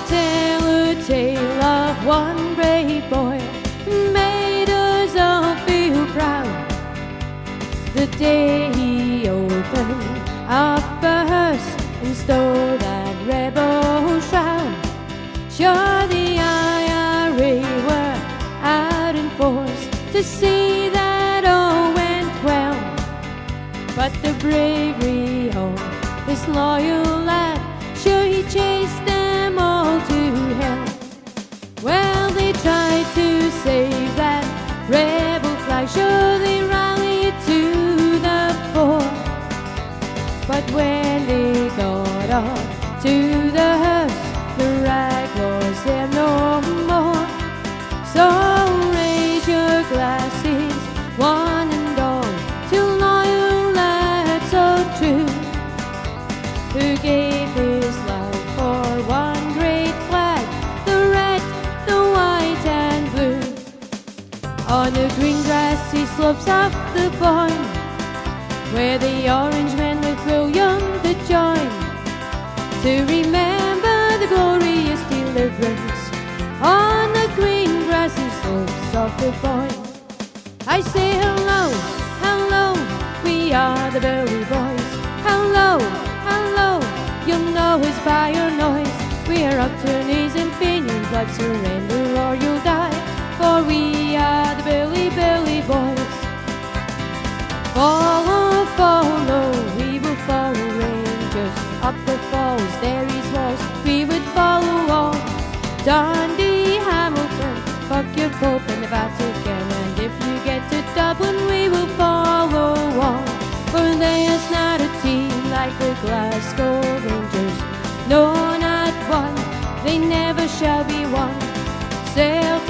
tell a tale of one brave boy made us all feel proud. The day he opened up a hearse and stole that rebel shroud. Sure, the IRA were out in force to see that all went well. But the bravery of this loyal lad, that On the green grassy slopes of the Boyne, where the orange men with William to join, to remember the glorious deliverance on the green grassy slopes of the Boyne. I say hello, hello, we are the Billy Boys. Hello, hello, you'll know us by your noise. We are up to knees in pinions, like surrender or you'll die. For we the Billy Boys. Follow, follow, we will follow Rangers up the falls, Derry's walls. We would follow all. Dundee, Hamilton, fuck your Pope and the Vatican. And if you get to Dublin, we will follow on. For there's not a team like the Glasgow Rangers. No, not one, they never shall be one. Celtic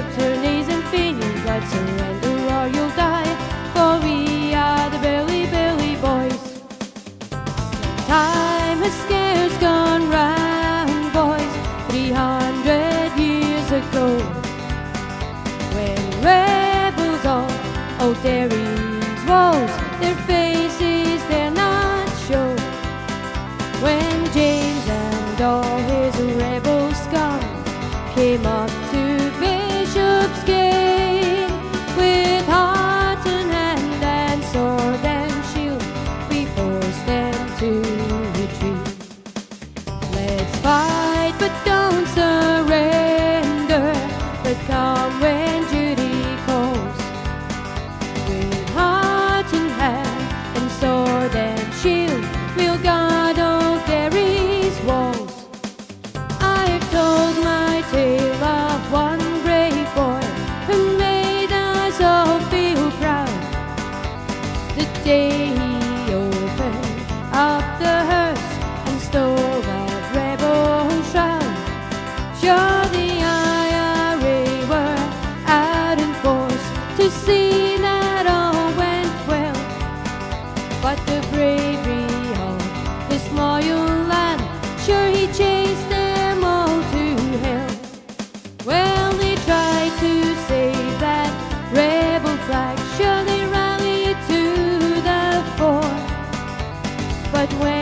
up knees in pinions, like surrender or you'll die. For we are the Billy Billy Boys. Time has scarce gone round, boys, three hundred years ago. When rebels all, oh Derry's walls, their faces they're not show. When James shield, we'll guard But when